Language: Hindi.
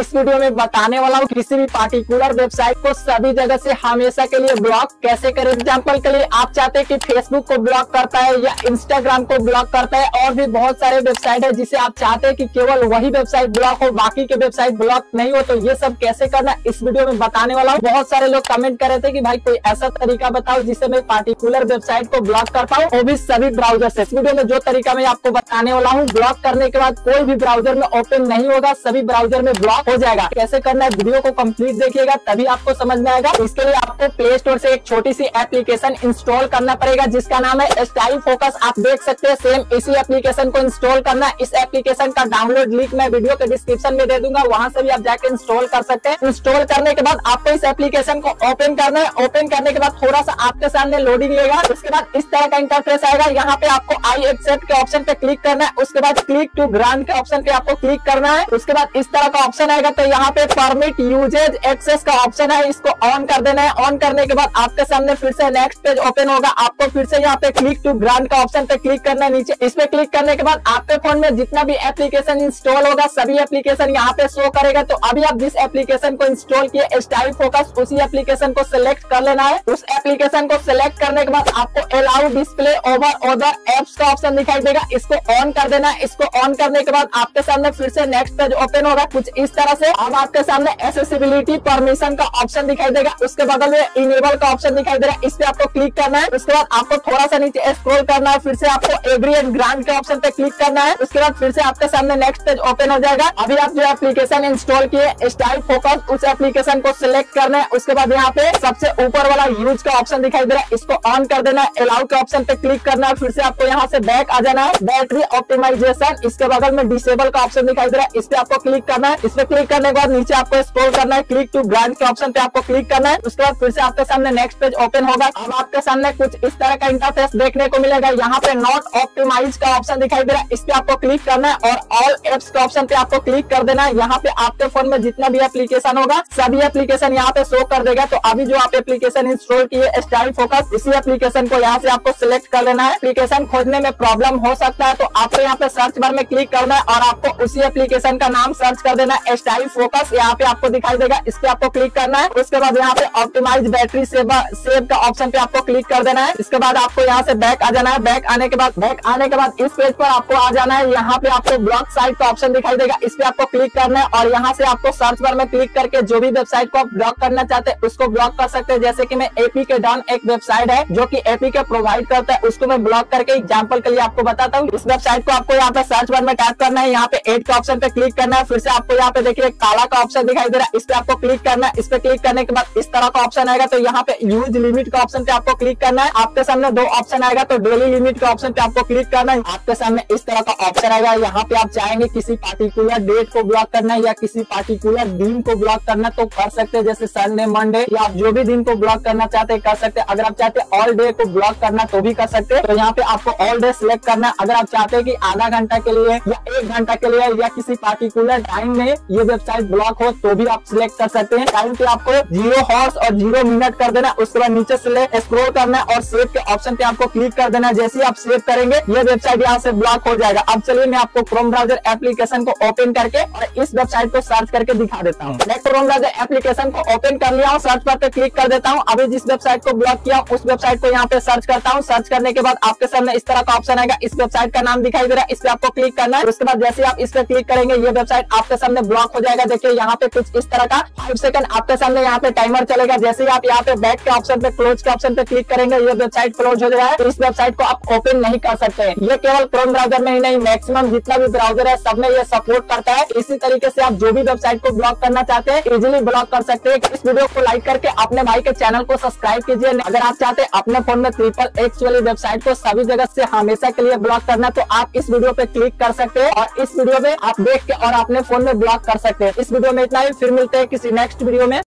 इस वीडियो में बताने वाला हूँ किसी भी पार्टिकुलर वेबसाइट को सभी जगह से हमेशा के लिए ब्लॉक कैसे करें? एग्ज़ाम्पल के लिए आप चाहते हैं कि फेसबुक को ब्लॉक करता है या इंस्टाग्राम को ब्लॉक करता है, और भी बहुत सारे वेबसाइट है जिसे आप चाहते हैं कि केवल वही वेबसाइट ब्लॉक हो, बाकी के वेबसाइट ब्लॉक नहीं हो तो ये सब कैसे करना इस वीडियो में बताने वाला हूँ। बहुत सारे लोग कमेंट कर रहे थे कि भाई कोई ऐसा तरीका बताओ जिससे मैं पार्टिकुलर वेबसाइट को ब्लॉक कर पाऊँ, वो भी सभी ब्राउज़र से। इस वीडियो में जो तरीका मैं आपको बताने वाला हूँ ब्लॉक करने के बाद कोई भी ब्राउज़र में ओपन नहीं होगा, सभी ब्राउज़र में ब्लॉक हो जाएगा। कैसे करना है, वीडियो को कंप्लीट देखिएगा, तभी आपको समझ में आएगा। इसके लिए आपको प्ले स्टोर से एक छोटी सी एप्लीकेशन इंस्टॉल करना पड़ेगा, जिसका नाम है स्टाइल फोकस आप देख सकते हैं सेम इसी एप्लीकेशन को इंस्टॉल करना। इस एप्लीकेशन का डाउनलोड लिंक मैं वीडियो के डिस्क्रिप्शन में दे दूँगा, वहाँ से भी आप जाके इंस्टॉल कर सकते हैं। इंस्टॉल करने के बाद आपको इस एप्लीकेशन को ओपन करना है। ओपन करने के बाद थोड़ा सा आपके सामने लोडिंग लेगा, उसके बाद इस तरह का इंटरफेस आएगा। यहाँ पे आपको आई एक्सेप्ट के ऑप्शन पे क्लिक करना है, उसके बाद क्लिक टू ग्रांड के ऑप्शन पे आपको क्लिक करना है, उसके बाद इस तरह का ऑप्शन आएगा तो यहाँ पे परमिट यूजेज एक्सेस का ऑप्शन है, इसको ऑन कर देना है। ऑन करने के बाद आपके सामने फिर से नेक्स्ट पेज ओपन होगा। आपको फिर से यहाँ पे क्लिक टू ग्रांट का ऑप्शन पे क्लिक करना है, नीचे इस पे क्लिक करने के बाद आपके फ़ोन में जितना भी एप्लीकेशन इंस्टॉल होगा, सभी एप्लीकेशन यहाँ पे शो करेगा। तो अभी आप जिस एप्लीकेशन को इंस्टॉल किए स्टाइल फोकस उसी एप्लीकेशन को सिलेक्ट कर लेना है। उस एप्लीकेशन को सिलेक्ट करने के बाद आपको allow display over other apps का ऑप्शन दिखाई देगा। इसको ऑन कर देना है। इसको ऑन करने के बाद आपके सामने फिर से नेक्स्ट पेज ओपन होगा। कुछ इस तरह से अब आपके सामने एसेसिबिलिटी परमिशन का ऑप्शन दिखाई देगा। उसके बगल में इनेबल का ऑप्शन दिखाई दे रहा है। इस पे आपको क्लिक करना है। उसके बाद आपको थोड़ा सा नीचे स्क्रॉल करना है। फिर से आपको एग्री एंड ग्रांट के ऑप्शन पे क्लिक करना है। उसके बाद फिर से आपके सामने नेक्स्ट पेज ओपन हो जाएगा। अभी आप जो एप्लीकेशन इंस्टॉल किए स्टाइल फोकस उस एप्लीकेशन को सिलेक्ट करना है। उसके बाद यहाँ पे सबसे ऊपर वाला यूज़ का ऑप्शन दिखाई दे रहा है। इसको ऑन कर देना है। अलाउ के ऑप्शन पे क्लिक करना है। फिर से आपको यहाँ से बैक आ जाना है। बैटरी ऑप्टिमाइजेशन इसके बगल में डिसेबल का ऑप्शन दिखाई दे रहा है। इस पे आपको क्लिक करना है। इस पे क्लिक करने के बाद नीचे आपको स्क्रॉल करना है क्लिक टू ग्रांट के ऑप्शन पे आपको क्लिक करना है। उसके बाद फिर से आपके सामने नेक्स्ट पेज ओपन होगा। अब आपके सामने कुछ इस तरह का इंटरफेस देखने को मिलेगा। यहाँ पे नॉट ऑप्टिमाइज का ऑप्शन दिखाई दे रहा है। इस पे आपको क्लिक करना है और ऑल एप्स के ऑप्शन पे आपको क्लिक कर देना है। यहाँ पे आपके फ़ोन में जितना भी एप्लीकेशन होगा, सभी एप्लीकेशन यहाँ पे शो कर देगा। तो अभी जो आप एप्लीकेशन इंस्टॉल किए स्टाइल फोकस इसी एप्लीकेशन को यहाँ से आपको सिलेक्ट कर लेना है। एप्लीकेशन खोजने में प्रॉब्लम हो सकता है तो आपको यहाँ पे सर्च बार में क्लिक करना है और आपको उसी एप्लीकेशन का नाम सर्च कर देना है। स्टाइल फोकस यहाँ पे आपको दिखाई देगा। इस पे आपको क्लिक करना है। उसके बाद यहाँ पे ऑप्टिमाइज बैटरी सेव सेव का ऑप्शन पे आपको क्लिक कर देना है। इसके बाद आपको यहाँ से बैक आ जाना है। बैक आने के बाद बैक आने के बाद इस पेज पर आपको आ जाना है। यहाँ पे आपको ब्लॉक साइट का ऑप्शन दिखाई देगा। इस पे आपको क्लिक करना है और यहाँ से आपको सर्च बार में क्लिक करके जो भी वेबसाइट को आप ब्लॉक करना चाहते हैं, उसको ब्लॉक कर सकते हैं। जैसे कि मैं एपी के डॉन एक वेबसाइट है, जो कि एपी के प्रोवाइड करता है। उसको मैं ब्लॉक करके एग्ज़ाम्पल के लिए आपको बताता हूँ। इस वेबसाइट को आपको यहाँ पे सर्च बार में टैप करना है। यहाँ पे एड के ऑप्शन पे क्लिक करना है। फिर से आपको यहाँ पे देखिए काला का ऑप्शन दिखाई दे रहा है। इस पे आपको क्लिक करना है। इस पे क्लिक करने के बाद इस तरह का ऑप्शन आएगा। तो यहाँ पे यूज़ लिमिट का ऑप्शन पे आपको क्लिक करना है। आपके सामने दो ऑप्शन आएगा। तो डेली लिमिट के ऑप्शन पे आपको क्लिक करना है। आपके सामने इस तरह का ऑप्शन आएगा। यहाँ पे आप चाहेंगे किसी पार्टिकुलर डेट को ब्लॉक करना है या किसी पार्टिकुलर दिन को ब्लॉक करना तो कर सकते हैं। जैसे संडे मंडे या आप जो भी दिन को ब्लॉक करना चाहते हैं, कर सकते हैं। अगर आप चाहते हैं ऑल डे को ब्लॉक करना तो भी कर सकते हैं। तो यहाँ पे आपको ऑल डे सिलेक्ट करना है। अगर आप चाहते हैं कि आधा घंटा के लिए या एक घंटा के लिए या किसी पार्टिकुलर टाइम में ये वेबसाइट ब्लॉक हो तो भी आप सिलेक्ट कर सकते हैं। टाइम पे आपको ज़ीरो हॉर्स और ज़ीरो मिनट कर देना उसके बाद नीचे से स्क्रोल करना और सेव के ऑप्शन पे आपको क्लिक कर देना जैसे ही आप सेव करेंगे, ये वेबसाइट यहाँ से ब्लॉक हो जाएगा। अब चलिए मैं आपको क्रोम ब्राउज़र एप्लीकेशन को ओपन करके और इस वेबसाइट को सर्च करके दिखा देता हूँ। मैं क्रोम ब्राउज़र एप्लीकेशन को ओपन कर लिया सर्च पर क्लिक कर देता हूँ। अभी जिस वेबसाइट को ब्लॉक किया, उस वेबसाइट को यहाँ पे सर्च करता हूँ। सर्च करने के बाद आपके सामने इस तरह का ऑप्शन आएगा। इस वेबसाइट का नाम दिखाई दे रहा है। इस पे आपको क्लिक करना है। उसके बाद जैसे आप इस पे क्लिक करेंगे, ये वेबसाइट आपके सामने ब्लॉक हो जाएगा। देखिए, यहाँ पे कुछ इस तरह का फाइव सेकंड आपके सामने यहाँ पे टाइमर चलेगा। जैसे ही आप यहाँ पे बैक के ऑप्शन पे क्लोज के ऑप्शन पे क्लिक करेंगे, ये वेबसाइट क्लोज हो जाएगा तो इस वेबसाइट को आप ओपन नहीं कर सकते। ये केवल क्रोम ब्राउज़र में ही नहीं मैक्सिमम जितना भी ब्राउज़र है, सब में ये सपोर्ट करता है। इसी तरीके से आप जो भी वेबसाइट को ब्लॉक करना चाहते हैं इजिली ब्लॉक कर सकते हैं। इस वीडियो को लाइक करके अपने भाई के चैनल को सब्सक्राइब कीजिए। अगर आप चाहते हैं अपने फ़ोन में ट्रिपल एक्स वाली वेबसाइट को सभी जगह से हमेशा के लिए ब्लॉक करना तो आप इस वीडियो पे क्लिक कर सकते हैं। और इस वीडियो में आप देख के और अपने फ़ोन में ब्लॉक कर सकते हैं। इस वीडियो में इतना ही। फिर मिलते हैं किसी नेक्स्ट वीडियो में।